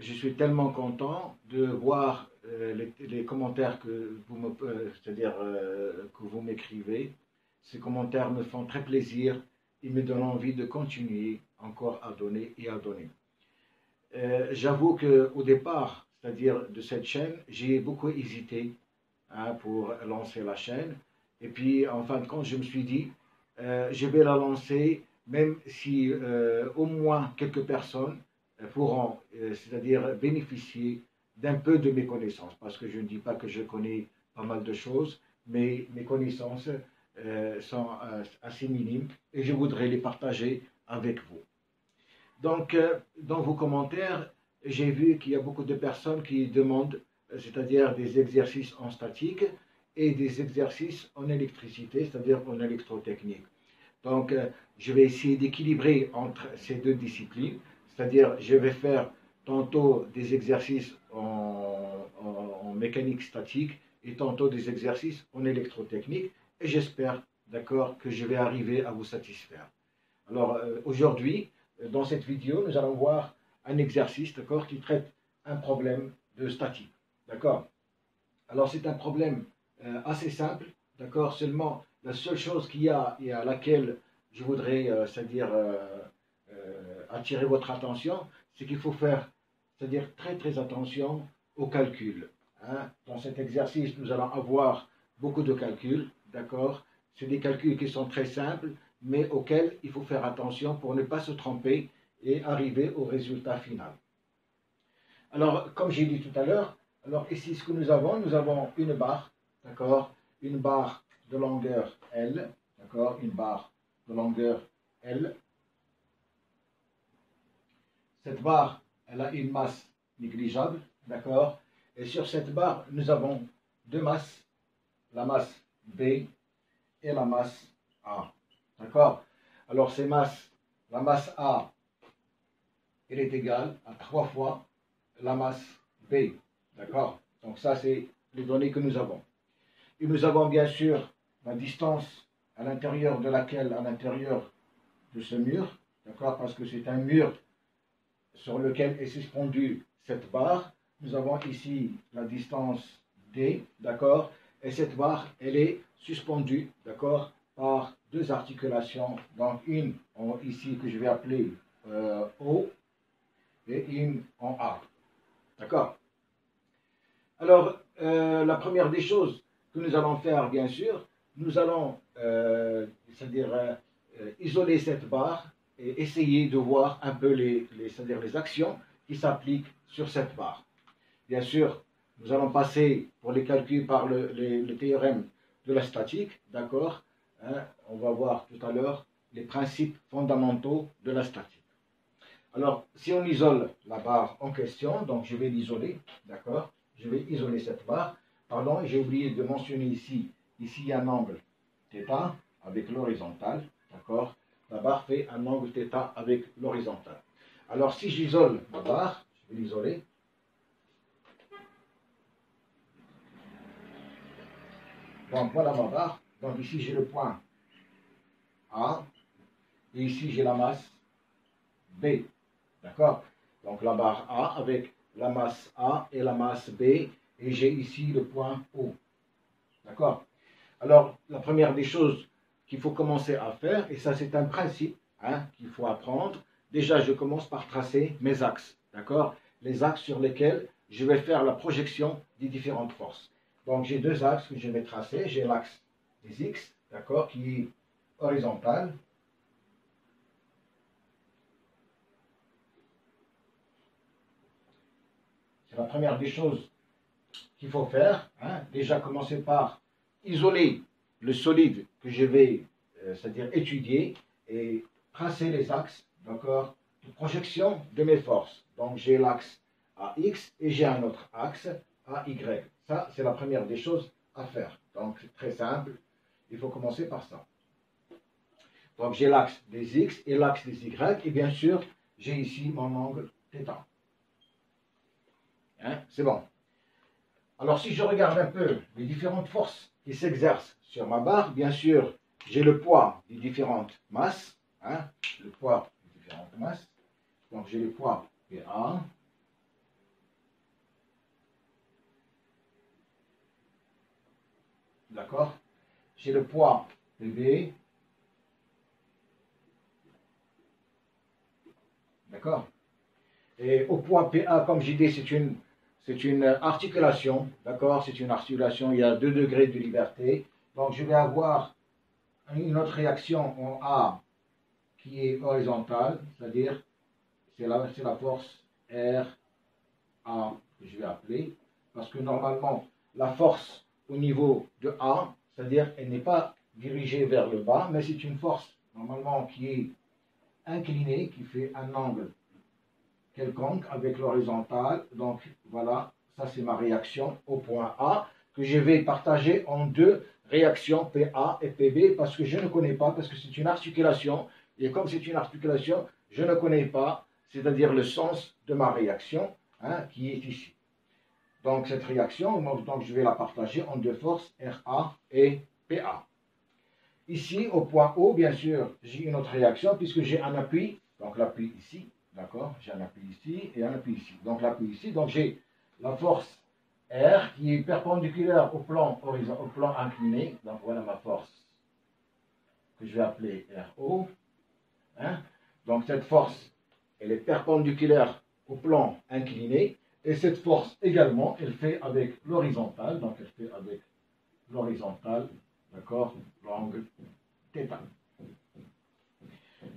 je suis tellement content de voir euh, les, commentaires que vous me, euh, c'est-à-dire euh, que vous m'écrivez. Ces commentaires me font très plaisir. Ils me donnent envie de continuer encore à donner et à donner. J'avoue que au départ, c'est-à-dire de cette chaîne, j'ai beaucoup hésité hein, pour lancer la chaîne. Et puis, en fin de compte, je me suis dit, je vais la lancer, même si au moins quelques personnes pourront, euh, c'est-à-dire bénéficier d'un peu de mes connaissances. Parce que je ne dis pas que je connais pas mal de choses, mais mes connaissances euh, sont assez minimes et je voudrais les partager avec vous. Donc, euh, dans vos commentaires, j'ai vu qu'il y a beaucoup de personnes qui demandent, c'est-à-dire des exercices en statique et des exercices en électricité, c'est-à-dire en électrotechnique. Donc, je vais essayer d'équilibrer entre ces deux disciplines, c'est-à-dire je vais faire tantôt des exercices en, mécanique statique et tantôt des exercices en électrotechnique, et j'espère, d'accord, que je vais arriver à vous satisfaire. Alors, euh, aujourd'hui, dans cette vidéo, nous allons voir un exercice, d'accord, qui traite un problème de statique, d'accord Alors, c'est un problème euh, assez simple, d'accord Seulement, la seule chose qu'il y a et à laquelle je voudrais, euh, c'est-à-dire attirer votre attention, c'est qu'il faut faire, c'est-à-dire très très attention au calcul. hein. Dans cet exercice, nous allons avoir beaucoup de calculs, d'accord C'est des calculs qui sont très simples, mais auxquels il faut faire attention pour ne pas se tromper et arriver au résultat final. Alors, comme j'ai dit tout à l'heure, alors ici, ce que nous avons, nous avons une barre, d'accord Une barre de longueur L, d'accord Une barre de longueur L. Cette barre, elle a une masse négligeable, d'accord? Et sur cette barre, nous avons deux masses, la masse B et la masse A, d'accord? Alors ces masses, la masse A, elle est égale à trois fois la masse B, d'accord? Donc ça, c'est les données que nous avons. Et nous avons bien sûr la distance à l'intérieur de laquelle, à l'intérieur de ce mur, d'accord? Parce que c'est un mur sur lequel est suspendue cette barre. Nous avons ici la distance D, d'accord? Et cette barre, elle est suspendue, d'accord? Par deux articulations, donc une en- ici que je vais appeler euh, O et une en A, d'accord? Alors, euh, la première des choses que nous allons faire, bien sûr, nous allons, euh, c'est-à-dire isoler cette barre essayer de voir un peu les, les- c'est-à-dire les actions qui s'appliquent sur cette barre. Bien sûr, nous allons passer pour les calculs par le, le théorème de la statique, d'accord Hein, On va voir tout à l'heure les principes fondamentaux de la statique. Alors, si on isole la barre en question, donc je vais l'isoler, d'accord Je vais isoler cette barre. Pardon, j'ai oublié de mentionner ici, ici il y a un angle θ avec l'horizontale, d'accord La barre fait un angle θ avec l'horizontale. Alors, si j'isole ma barre, je vais l'isoler. Donc, voilà ma barre. Donc, ici, j'ai le point A. Et ici, j'ai la masse B. D'accord? Donc, la barre A avec la masse A et la masse B. Et j'ai ici le point O. D'accord? Alors, la première des choses qu'il faut commencer à faire, et ça, c'est un principe hein, qu'il faut apprendre. Déjà, je commence par tracer mes axes. D'accord? Les axes sur lesquels je vais faire la projection des différentes forces. Donc, j'ai deux axes que je vais tracer. J'ai l'axe des X, d'accord, qui est horizontal. C'est la première des choses qu'il faut faire. hein. Déjà, commencer par isoler le solide que je vais, euh, c'est-à-dire étudier, et tracer les axes, d'accord, de projection de mes forces. Donc, j'ai l'axe AX et j'ai un autre axe AY. Ça, c'est la première des choses à faire. Donc, c'est très simple. Il faut commencer par ça. Donc, j'ai l'axe des X et l'axe des Y. Et bien sûr, j'ai ici mon angle θ. Hein, c'est bon. Alors, si je regarde un peu les différentes forces s'exerce sur ma barre. Bien sûr, j'ai le poids des différentes masses. Hein, le poids des différentes masses. Donc j'ai le poids PA. D'accord? J'ai le poids PB. D'accord? Et au poids PA, comme j'ai dit, c'est une c'est une articulation, d'accord? C'est une articulation, il y a deux degrés de liberté. Donc je vais avoir une autre réaction en A qui est horizontale, c'est-à-dire c'est la, force R A que je vais appeler, parce que normalement la force au niveau de A, c'est-à-dire elle n'est pas dirigée vers le bas, mais c'est une force normalement qui est inclinée, qui fait un angle quelconque avec l'horizontale. Donc voilà, ça c'est ma réaction au point A que je vais partager en deux réactions PA et PB parce que je ne connais pas, parce que c'est une articulation. Et comme c'est une articulation, je ne connais pas, c'est-à-dire le sens de ma réaction hein, qui est ici. Donc cette réaction, donc, je vais la partager en deux forces, RA et PA. Ici, au point O, bien sûr, j'ai une autre réaction puisque j'ai un appui, donc l'appui ici, d'accord? J'ai un appui ici et un appui ici. Donc l'appui ici, donc j'ai la force R qui est perpendiculaire au plan horizontal, au plan incliné. Donc voilà ma force que je vais appeler RO. Hein? Donc cette force, elle est perpendiculaire au plan incliné. Et cette force également, elle fait avec l'horizontale. Donc elle fait avec l'horizontale, d'accord? L'angle θ.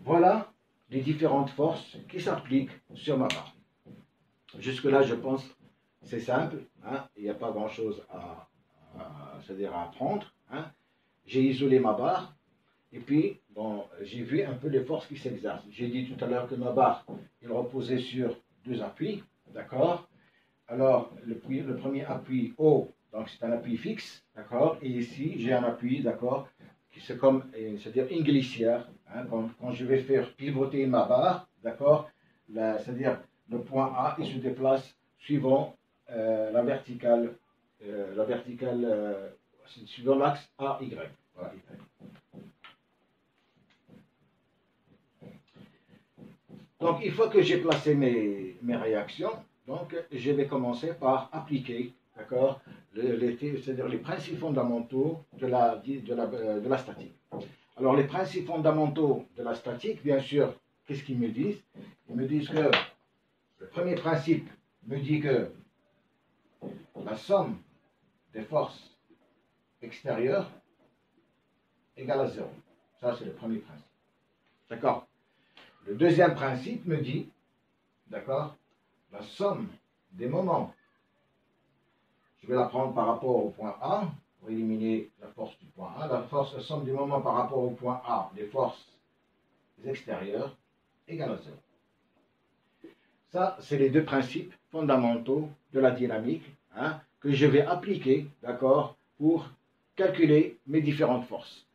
Voilà les différentes forces qui s'appliquent sur ma barre. Jusque-là, je pense c'est simple, hein, il n'y a pas grand-chose à, à, à apprendre. Hein. J'ai isolé ma barre, et puis bon, j'ai vu un peu les forces qui s'exercent. J'ai dit tout à l'heure que ma barre, il reposait sur deux appuis, d'accord Alors, le, premier appui haut, donc c'est un appui fixe, d'accord Et ici, j'ai un appui, d'accord c'est comme, c'est-à-dire une glissière. Hein, quand, je vais faire pivoter ma barre, d'accord C'est-à-dire le point A, il se déplace suivant euh, la verticale, euh, la verticale euh, sur l'axe AY. Donc, une fois que j'ai placé mes, mes, réactions, donc, je vais commencer par appliquer, d'accord, c'est-à-dire les principes fondamentaux de la, de, la, de la statique. Alors, les principes fondamentaux de la statique, bien sûr, qu'est-ce qu'ils me disent? Ils me disent que le premier principe me dit que la somme des forces extérieures égale à zéro. Ça, c'est le premier principe. D'accord? Le deuxième principe me dit, d'accord, la somme des moments, je vais la prendre par rapport au point A, pour éliminer la force du point A, la, force, la somme des moments par rapport au point A, des forces extérieures, égale à zéro. Ça, c'est les deux principes fondamentaux de la dynamique Hein, que je vais appliquer, d'accord, pour calculer mes différentes forces.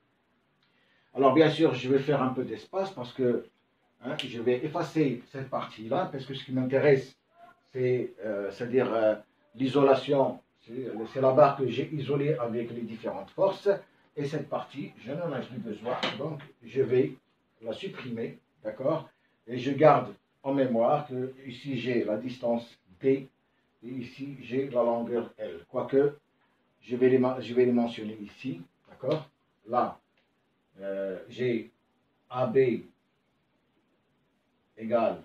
Alors bien sûr, je vais faire un peu d'espace parce que hein, je vais effacer cette partie-là, parce que ce qui m'intéresse, euh, à dire euh, l'isolation, c'est la barre que j'ai isolée avec les différentes forces, et cette partie, je n'en ai plus besoin, donc je vais la supprimer, d'accord, et je garde en mémoire que ici j'ai la distance D et ici, j'ai la longueur L. Quoique, je vais les, je vais les mentionner ici. D'accord? Là, euh, j'ai AB égale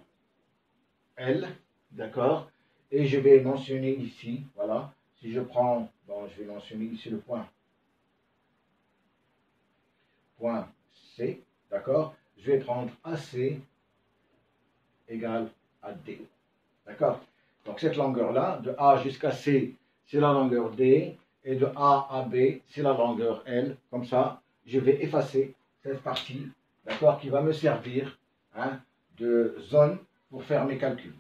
L. D'accord? Et je vais mentionner ici, voilà. Si je prends, bon, je vais mentionner ici le point. Point C. D'accord? Je vais prendre AC égale à D. D'accord? Donc cette longueur-là, de A jusqu'à C, c'est la longueur D, et de A à B, c'est la longueur L. Comme ça, je vais effacer cette partie, d'accord, qui va me servir hein, de zone pour faire mes calculs.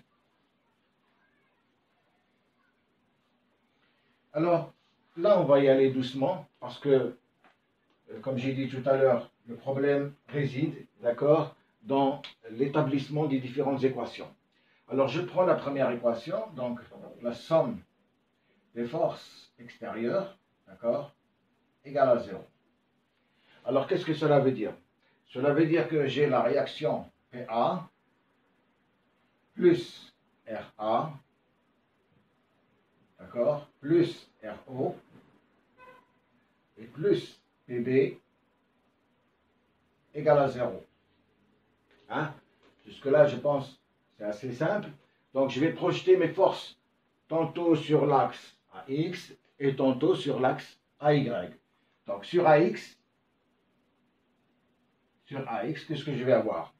Alors, là, on va y aller doucement, parce que, euh, comme j'ai dit tout à l'heure, le problème réside, d'accord, dans l'établissement des différentes équations. Alors je prends la première équation, donc la somme des forces extérieures, d'accord, égale à 0. Alors qu'est-ce que cela veut dire? Cela veut dire que j'ai la réaction PA plus RA, d'accord, plus RO et plus PB égale à 0. Hein? Jusque-là, je pense, c'est assez simple. Donc, je vais projeter mes forces tantôt sur l'axe AX et tantôt sur l'axe AY. Donc, sur AX, sur AX, qu'est-ce que je vais avoir?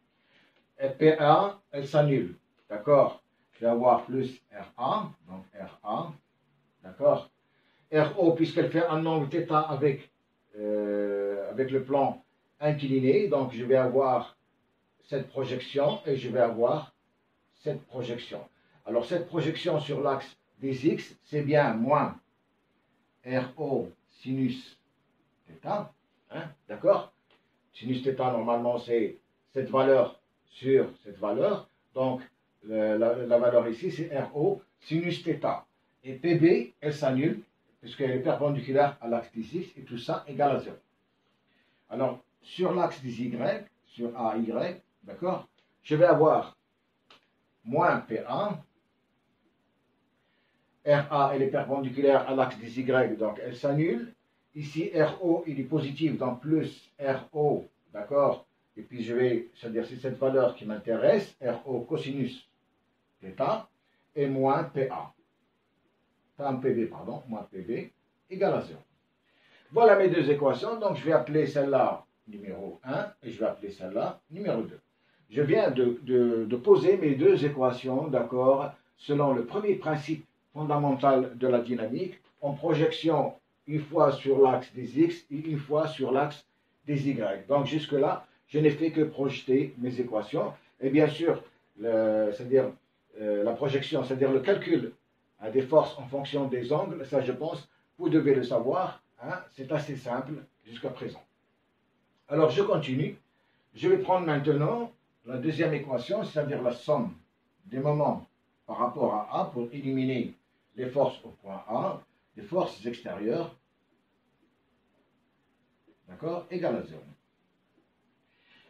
PA, elle s'annule. D'accord? Je vais avoir plus RA, donc RA. D'accord RO, puisqu'elle fait un angle θ avec, euh, avec le plan incliné, donc je vais avoir cette projection et je vais avoir cette projection. Alors cette projection sur l'axe des x, c'est bien moins RO sinus θ, hein, d'accord Sinus θ, normalement, c'est cette valeur sur cette valeur, donc la, la, valeur ici, c'est RO sinus θ. Et PB, elle s'annule, puisqu'elle est perpendiculaire à l'axe des x, et tout ça égale à 0. Alors, sur l'axe des Y, sur AY, d'accord, je vais avoir moins PA. RA, elle est perpendiculaire à l'axe des Y, donc elle s'annule. Ici, RO, il est positif, donc plus RO, d'accord Et puis je vais, c'est-à-dire c'est cette valeur qui m'intéresse, RO cosinus θ, et moins PA. Tan PB, pardon, moins PB, égale à 0. Voilà mes deux équations, donc je vais appeler celle-là numéro 1 et je vais appeler celle-là numéro 2. Je viens de, poser mes deux équations, d'accord, selon le premier principe fondamental de la dynamique, en projection une fois sur l'axe des x et une fois sur l'axe des y. Donc jusque-là, je n'ai fait que projeter mes équations. Et bien sûr, c'est-à-dire euh, la projection, c'est-à-dire le calcul hein, des forces en fonction des angles, ça je pense, vous devez le savoir, hein, c'est assez simple jusqu'à présent. Alors je continue. Je vais prendre maintenant la deuxième équation, c'est-à-dire la somme des moments par rapport à A pour éliminer les forces au point A, les forces extérieures, d'accord, égale à 0.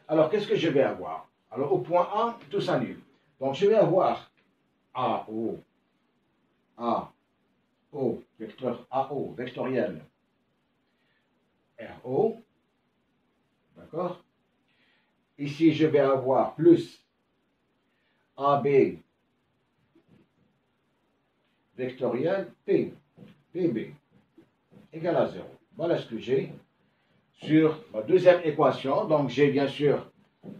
Alors qu'est-ce que je vais avoir? Alors au point A, tout s'annule. Donc je vais avoir AO, AO, vecteur AO, vectoriel, RO, D'accord Ici, je vais avoir plus AB vectoriel P, PB égale à 0. Voilà ce que j'ai sur ma deuxième équation. Donc, j'ai bien sûr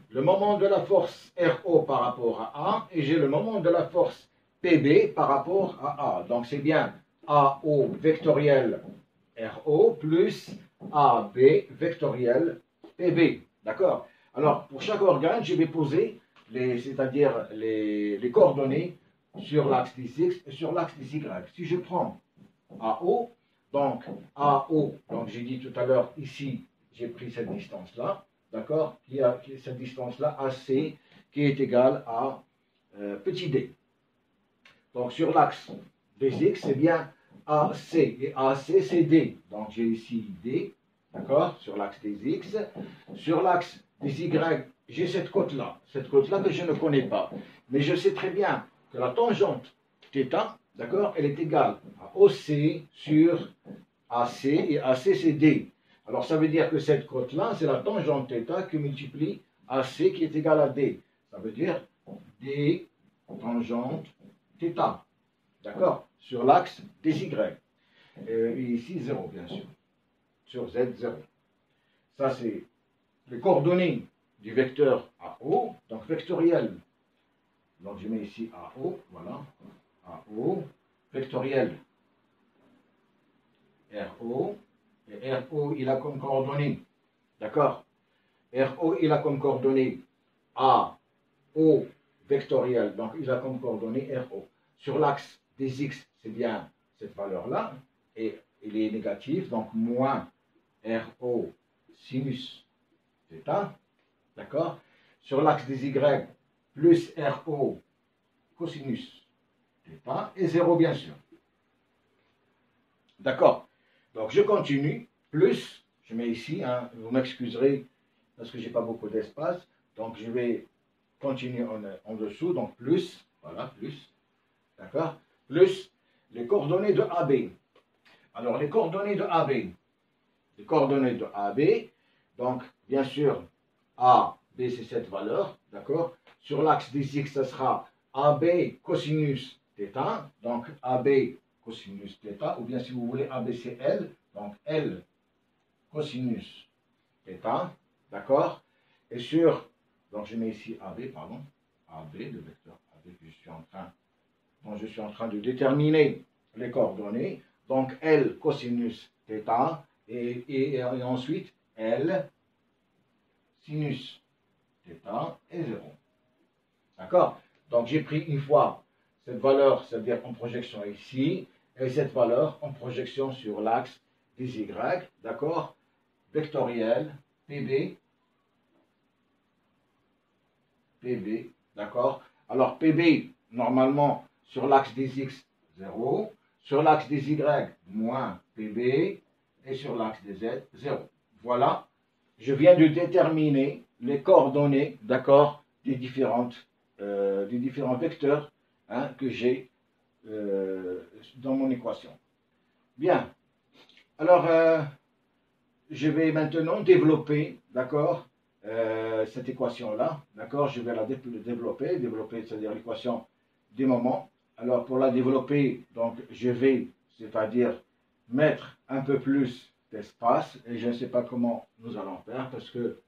le moment de la force RO par rapport à A et j'ai le moment de la force PB par rapport à A. Donc, c'est bien AO vectoriel RO plus AB vectoriel PB. D'accord? Alors, pour chaque organe, je vais poser, c'est-à-dire les, coordonnées sur l'axe des X et sur l'axe des Y. Si je prends AO, donc AO, donc j'ai dit tout à l'heure, ici, j'ai pris cette distance-là, d'accord? A cette distance-là, AC, qui est égale à euh, petit d. Donc sur l'axe des X, c'est bien AC, et AC, c'est D. Donc j'ai ici D, D'accord Sur l'axe des X. Sur l'axe des Y, j'ai cette côte-là. Cette côte-là que je ne connais pas. Mais je sais très bien que la tangente θ, d'accord, elle est égale à OC sur AC, et AC c'est D. Alors ça veut dire que cette côte-là, c'est la tangente θ qui multiplie AC qui est égal à D. Ça veut dire D tangente θ. D'accord Sur l'axe des Y. et ici, 0, bien sûr sur Z0. Ça, c'est les coordonnées du vecteur AO, donc vectoriel. Donc, je mets ici AO, voilà, AO, vectoriel RO, et RO, il a comme coordonnées, d'accord? RO, il a comme coordonnées AO vectoriel, donc il a comme coordonnées RO. Sur l'axe des X, c'est bien cette valeur-là, et il est négatif, donc moins RO sinus θ, d'accord? Sur l'axe des Y, plus RO cosinus θ, et 0 bien sûr. D'accord? Donc je continue, plus, je mets ici, hein, vous m'excuserez parce que j'ai pas beaucoup d'espace, donc je vais continuer en, en dessous, donc plus, voilà, plus, d'accord Plus les coordonnées de AB. Alors les coordonnées de AB, les coordonnées de AB. Donc, bien sûr, A, B, c'est cette valeur, d'accord Sur l'axe des X, ce sera AB cosinus θ, donc AB cosinus θ, ou bien si vous voulez AB, c'est L, donc L cosinus θ, d'accord Et sur, donc je mets ici AB, pardon, AB, le vecteur AB que je suis en train, dont je suis en train de déterminer les coordonnées, donc L cosinus θ, et, et, ensuite L sinus θ est 0. D'accord? Donc j'ai pris une fois cette valeur, c'est-à-dire en projection ici, et cette valeur en projection sur l'axe des Y, d'accord? Vectoriel, PB, PB, d'accord? Alors PB, normalement, sur l'axe des X, 0, sur l'axe des Y, moins PB, et sur l'axe des Z, 0. Voilà, je viens de déterminer les coordonnées, d'accord, des, différentes, euh, des différents vecteurs hein, que j'ai euh, dans mon équation. Bien, alors euh, je vais maintenant développer, d'accord, cette équation-là, d'accord, je vais la développer, développer, c'est-à-dire l'équation des moments. Alors pour la développer, donc je vais, c'est-à-dire mettre un peu plus d'espace et je ne sais pas comment nous allons faire parce que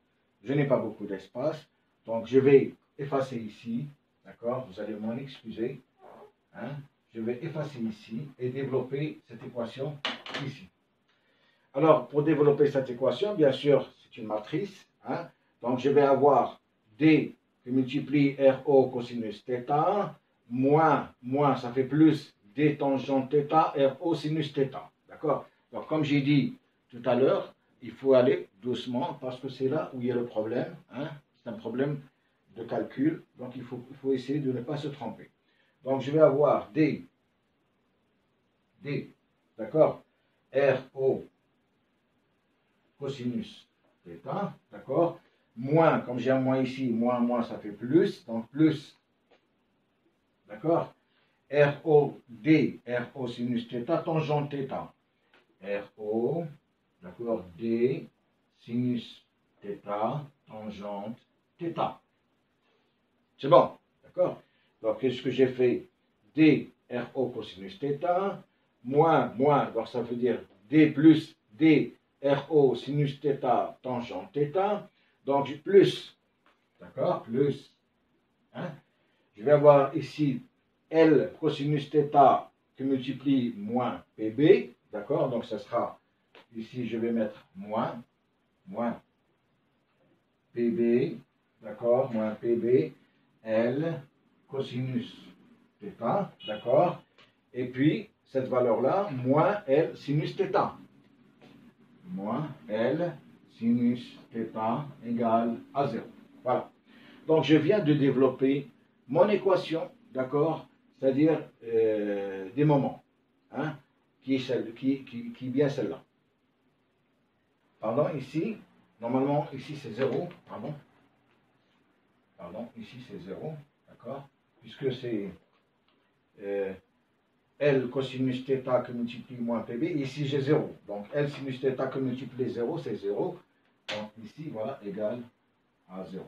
je n'ai pas beaucoup d'espace. Donc je vais effacer ici, d'accord Vous allez m'en excuser. Hein je vais effacer ici et développer cette équation ici. Alors, pour développer cette équation, bien sûr, c'est une matrice. Hein donc, je vais avoir D qui multiplie RO cosinus θ, moins, moins, ça fait plus D tangente θ, RO sinus θ. D'accord Donc, comme j'ai dit tout à l'heure, il faut aller doucement parce que c'est là où il y a le problème. Hein c'est un problème de calcul, donc il faut, il faut essayer de ne pas se tromper. Donc, je vais avoir D, D, d'accord RO cosinus θ, d'accord Moins, comme j'ai un moins ici, moins, moins, ça fait plus, donc plus, d'accord RO, D, RO sinus θ, tangente θ. RO, d'accord, D, sinus θ, tangente θ. C'est bon, d'accord Donc, qu'est-ce que j'ai fait D, RO cosinus θ, moins, moins, donc ça veut dire D plus D, RO sinus θ, tangente θ. Donc, plus, d'accord, plus, hein je vais avoir ici L cosinus θ qui multiplie moins PB, D'accord Donc, ce sera, ici, je vais mettre moins, moins PB, d'accord Moins PB, L, cosinus θ, d'accord Et puis, cette valeur-là, moins L, sinus θ. Moins L, sinus θ égale à 0. Voilà. Donc, je viens de développer mon équation, d'accord C'est-à-dire euh, des moments. Hein qui est, celle, qui, qui, qui bien celle-là. Pardon, ici, normalement, ici c'est 0, pardon. Pardon, ici c'est 0, d'accord Puisque c'est euh, L cosinus θ que multiplie moins PB, ici j'ai 0. Donc L sinus θ que multiplie 0, c'est 0. Donc ici, voilà, égal à 0.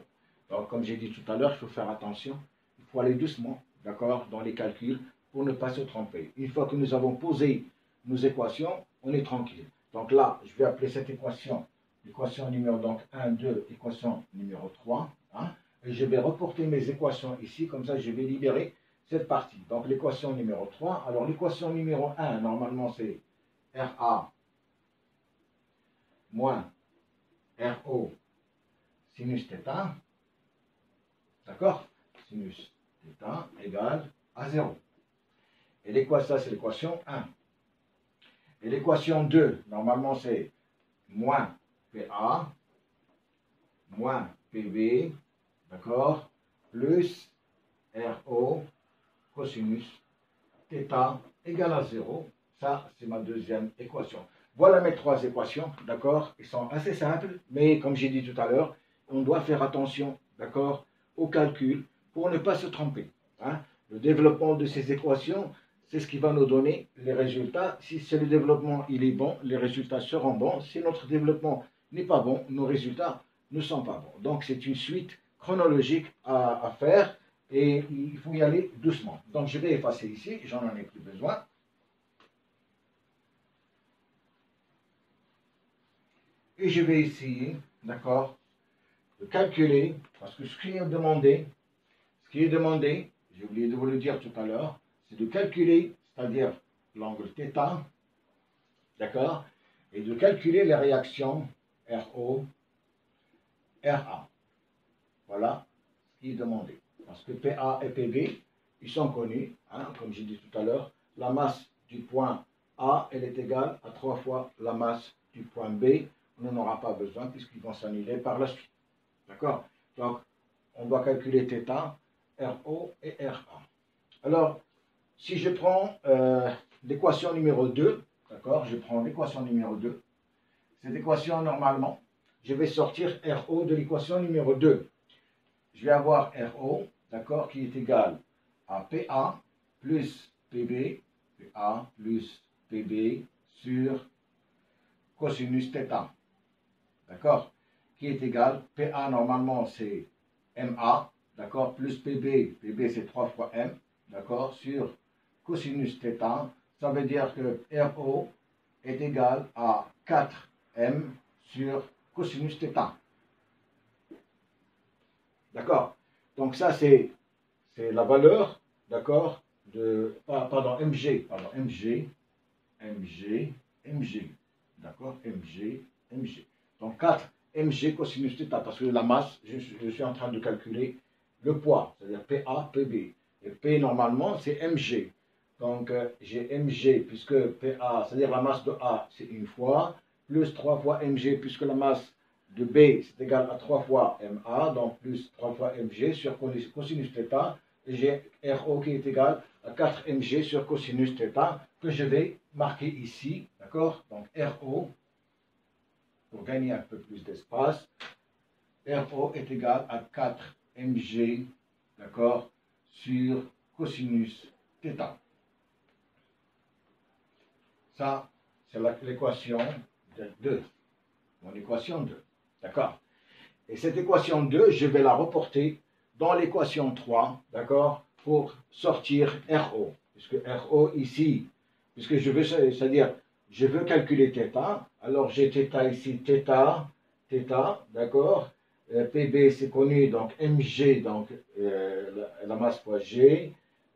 Donc comme j'ai dit tout à l'heure, il faut faire attention, il faut aller doucement, d'accord, dans les calculs, pour ne pas se tromper. Une fois que nous avons posé nos équations, on est tranquille. Donc là, je vais appeler cette équation, équation numéro donc 1, 2, équation numéro 3. Hein, et je vais reporter mes équations ici, comme ça je vais libérer cette partie. Donc l'équation numéro 3. Alors l'équation numéro 1, normalement c'est RA moins RO sinus θ. D'accord Sinus θ égale à 0. Et l'équation, c'est l'équation 1. Et l'équation 2, normalement, c'est moins PA, moins PB, d'accord, plus RO cosinus θ égale à 0. Ça, c'est ma deuxième équation. Voilà mes trois équations, d'accord Ils sont assez simples, mais comme j'ai dit tout à l'heure, on doit faire attention, d'accord, au calcul pour ne pas se tromper. Hein. Le développement de ces équations, c'est ce qui va nous donner les résultats. Si le développement, il est bon, les résultats seront bons. Si notre développement n'est pas bon, nos résultats ne sont pas bons. Donc c'est une suite chronologique à, faire et il faut y aller doucement. Donc je vais effacer ici, j'en ai plus besoin. Et je vais essayer, d'accord, de calculer, parce que ce qui est demandé, ce qui est demandé, j'ai oublié de vous le dire tout à l'heure, c'est de calculer, c'est-à-dire l'angle θ, d'accord, et de calculer les réactions RO, RA. Voilà ce qui est demandé. Parce que PA et PB, ils sont connus, hein, comme j'ai dit tout à l'heure, la masse du point A, elle est égale à trois fois la masse du point B. On n'en aura pas besoin puisqu'ils vont s'annuler par la suite. D'accord? Donc, on doit calculer θ, RO et RA. Alors, si je prends euh, l'équation numéro 2, d'accord? Je prends l'équation numéro 2. Cette équation, normalement, je vais sortir RO de l'équation numéro 2. Je vais avoir RO, d'accord, qui est égal à PA plus PB, PA plus PB sur cosinus θ. D'accord Qui est égal, PA normalement c'est MA, d'accord, plus PB, PB c'est 3 fois M, d'accord, sur cosinus θ, ça veut dire que RO est égal à 4M sur cosinus θ. D'accord Donc ça, c'est la valeur, d'accord, de, pardon, MG, pardon, MG, MG, MG, d'accord, MG, MG. Donc 4 mg cosinus θ, parce que la masse, je, je suis en train de calculer le poids, c'est-à-dire PA, PB. Et P, normalement, c'est mg. Donc, euh, j'ai mg, puisque PA, c'est-à-dire la masse de A, c'est une fois, plus 3 fois mg, puisque la masse de B, c'est égal à 3 fois ma, donc plus 3 fois mg sur cosinus θ, et j'ai RO qui est égal à 4 mg sur cosinus θ, que je vais marquer ici, d'accord Donc, RO, pour gagner un peu plus d'espace, RO est égal à 4 mg, d'accord, sur cosinus θ. Ça, c'est l'équation de 2. Mon équation 2. D'accord Et cette équation 2, je vais la reporter dans l'équation 3, d'accord Pour sortir RO. Puisque RO ici, puisque je veux, c'est-à-dire, je veux calculer θ, alors j'ai θ ici, θ, θ, d'accord euh, PB c'est connu, donc mg, donc euh, la, masse fois g,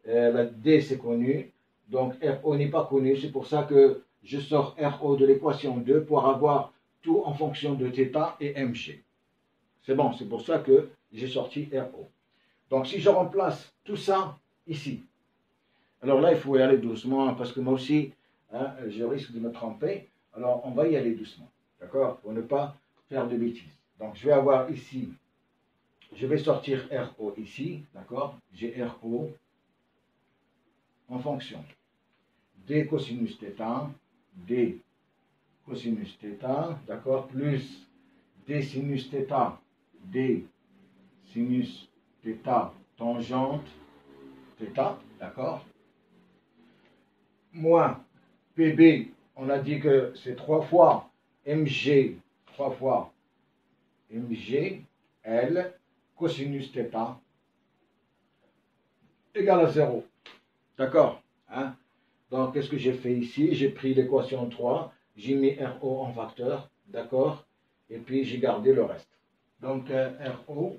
euh, la D c'est connu, donc RO n'est pas connu, c'est pour ça que je sors RO de l'équation 2 pour avoir tout en fonction de θ et mg. C'est bon, c'est pour ça que j'ai sorti RO. Donc si je remplace tout ça ici, alors là il faut y aller doucement parce que moi aussi hein, je risque de me tromper. Alors on va y aller doucement, d'accord Pour ne pas faire de bêtises. Donc je vais avoir ici, je vais sortir RO ici, d'accord J'ai RO en fonction d cosinus θ, d cosinus θ, d'accord, plus d sinus θ, d sinus θ tangente θ, d'accord, moins PB, on a dit que c'est trois fois mg, trois fois mg, L, cosinus θ, égale à 0. D'accord hein? Donc, qu'est-ce que j'ai fait ici? J'ai pris l'équation 3, j'ai mis RO en facteur, d'accord? Et puis, j'ai gardé le reste. Donc, euh, RO,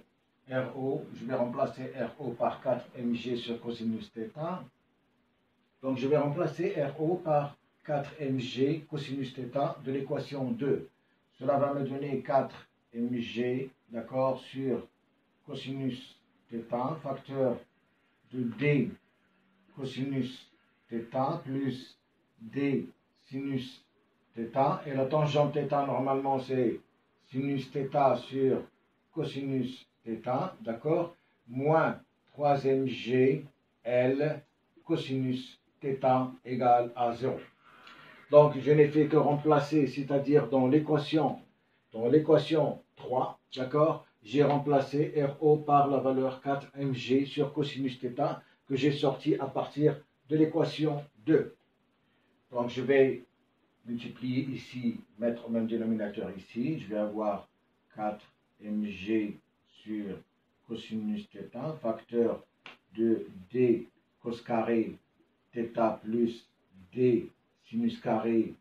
RO, je vais remplacer RO par 4 mg sur cosinus θ. Donc, je vais remplacer RO par 4 mg cosinus θ de l'équation 2. Cela va me donner 4 mg, d'accord, sur cosinus θ, facteur de d cosinus θ plus d sinus θ. Et la tangente θ, normalement, c'est sinus θ sur cosinus θ, d'accord Moins 3mg L cosinus θ égale à 0. Donc, je n'ai fait que remplacer, c'est-à-dire dans l'équation, dans l'équation 3, d'accord J'ai remplacé RO par la valeur 4mg sur cosinus θ que j'ai sorti à partir de l'équation 2. Donc je vais multiplier ici, mettre au même dénominateur ici. Je vais avoir 4mg sur cosinus θ, facteur de d cos carré θ plus d sinus carré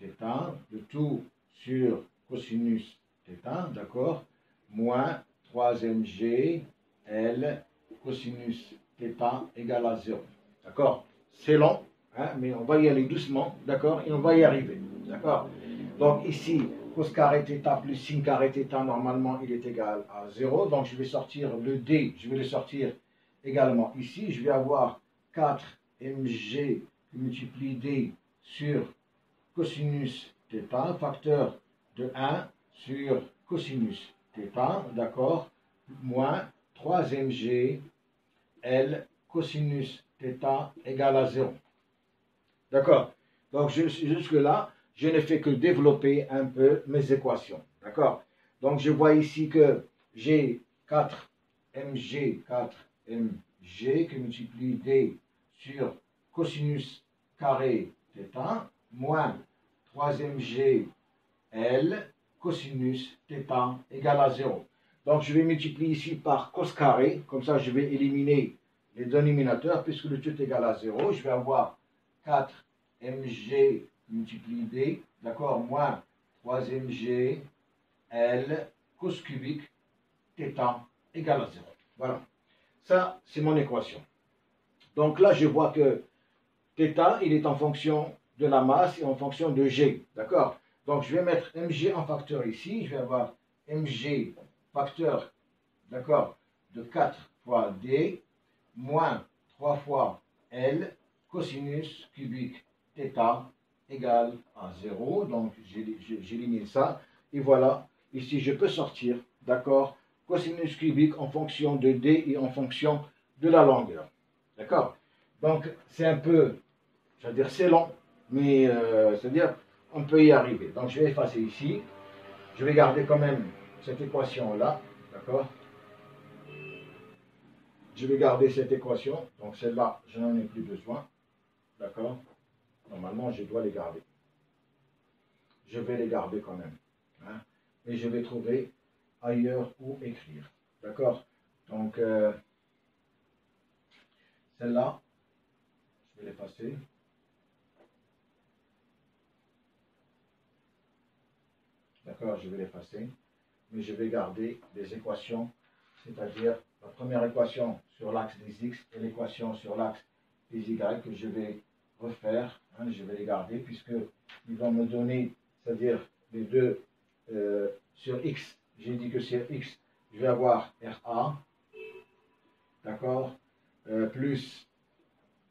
θ, le tout sur cosinus θ, d'accord, moins 3mg L cosinus θ égale à 0. D'accord C'est long, hein, mais on va y aller doucement, d'accord Et on va y arriver, d'accord Donc ici, cos carré θ plus sin carré θ, normalement, il est égal à 0. Donc je vais sortir le d, je vais le sortir également ici. Je vais avoir 4 mg qui multiplie d sur cosinus θ, facteur de 1 sur cosinus θ, d'accord Moins 3 mg L cosinus θ égale à 0. D'accord Donc jusque-là, je ne fais que développer un peu mes équations. D'accord Donc je vois ici que j'ai 4 mg, 4 mg qui multiplie d sur cosinus carré θ moins 3 mg L cosinus θ égale à 0. Donc je vais multiplier ici par cos carré, comme ça je vais éliminer les dénominateurs, puisque le tout est égal à 0, je vais avoir 4 mg multiplié d, d'accord, moins 3 mg L cos cubique θ égale à 0. Voilà. Ça, c'est mon équation. Donc là, je vois que θ, il est en fonction de la masse et en fonction de g. D'accord? Donc je vais mettre mg en facteur ici. Je vais avoir mg facteur, d'accord, de 4 fois d moins 3 fois L cosinus cubique θ égale à 0. Donc j'élimine ça. Et voilà, ici je peux sortir, d'accord, cosinus cubique en fonction de D et en fonction de la longueur. D'accord? Donc c'est un peu, c'est long, mais euh, c'est-à-dire on peut y arriver. Donc je vais effacer ici. Je vais garder quand même cette équation-là. D'accord? Je vais garder cette équation. Donc celle-là, je n'en ai plus besoin. D'accord? Normalement, je dois les garder. Je vais les garder quand même. Hein. Mais je vais trouver ailleurs où écrire. D'accord? Donc, euh, celle-là, je vais l'effacer. Je vais l'effacer. Mais je vais garder les équations, c'est-à-dire la première équation sur l'axe des x et l'équation sur l'axe des y que je vais refaire. Hein, je vais les garder puisqu'ils vont me donner, c'est-à-dire les deux euh, sur x. J'ai dit que sur x, je vais avoir RA, d'accord, euh, plus,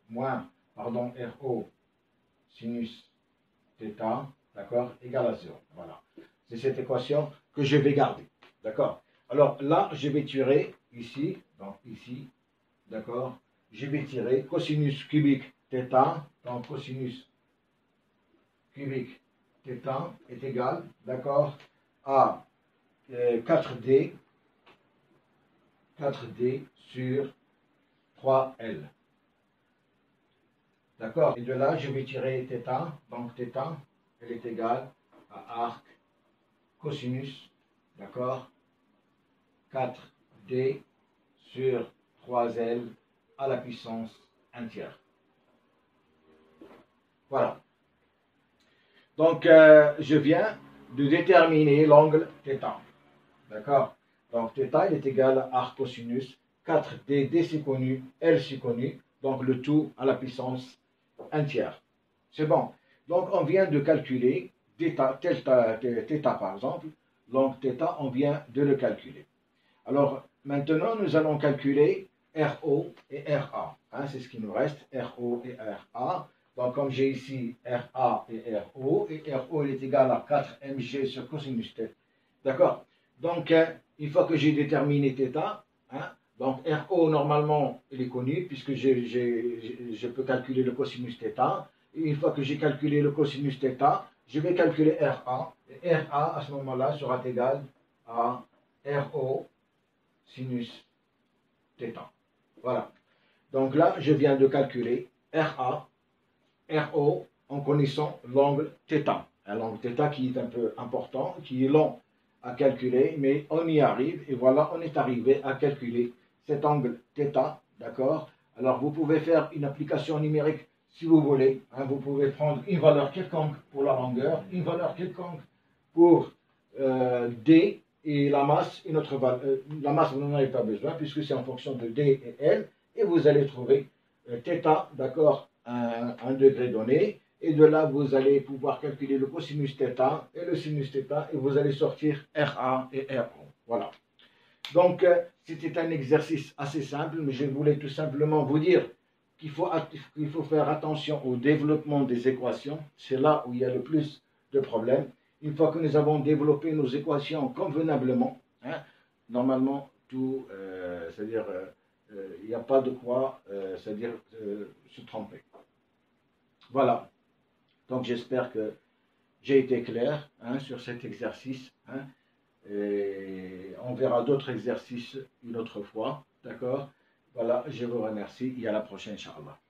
moins, pardon, RO sinus θ, d'accord, égal à 0. Voilà. C'est cette équation que je vais garder. D'accord Alors là, je vais tirer ici, donc ici, d'accord Je vais tirer cosinus cubique θ, donc cosinus cubique θ est égal, d'accord, à 4D, euh, 4D sur 3L. D'accord Et de là, je vais tirer θ, donc θ, elle est égale à arc cosinus, d'accord? 4D sur 3L à la puissance entière. Voilà. Donc, euh, je viens de déterminer l'angle θ. D'accord? Donc, θ, est égal à arc cosinus 4D, D c'est connu, L c'est connu, donc le tout à la puissance entière. C'est bon. Donc, on vient de calculer θ, θ par exemple. Donc, θ, on vient de le calculer. Alors, Maintenant, nous allons calculer RO et RA. Hein, c'est ce qui nous reste, RO et RA. Donc, comme j'ai ici RA et RO, et RO est égal à 4 mg sur cosinus θ. D'accord Donc, euh, une fois que j'ai déterminé θ, hein, donc RO, normalement, il est connu, puisque je peux calculer le cosinus θ. Et une fois que j'ai calculé le cosinus θ, je vais calculer RA. Et RA, à ce moment-là, sera égal à RO sinus θ. Voilà. Donc là, je viens de calculer RA, RO, en connaissant l'angle θ. Un l'angle θ qui est un peu important, qui est long à calculer, mais on y arrive, et voilà, on est arrivé à calculer cet angle θ, d'accord Alors, vous pouvez faire une application numérique si vous voulez. Hein, vous pouvez prendre une valeur quelconque pour la longueur, une valeur quelconque pour euh, D, et la masse, une autre valeur. Euh, la masse, vous n'en avez pas besoin, puisque c'est en fonction de D et L, et vous allez trouver euh, θ, d'accord, un, un degré donné, et de là, vous allez pouvoir calculer le cosinus θ et le sinus θ, et vous allez sortir RA et RO. Voilà. Donc, euh, c'était un exercice assez simple, mais je voulais tout simplement vous dire qu'il faut, faut faire attention au développement des équations. C'est là où il y a le plus de problèmes. Une fois que nous avons développé nos équations convenablement, hein, normalement, tout, euh, c'est-à-dire, euh, il n'y a pas de quoi, c'est-à-dire, se tromper. Voilà. Donc j'espère que j'ai été clair hein, sur cet exercice. Hein, on verra d'autres exercices une autre fois. D'accord? Voilà, je vous remercie et à la prochaine, Inch'Allah.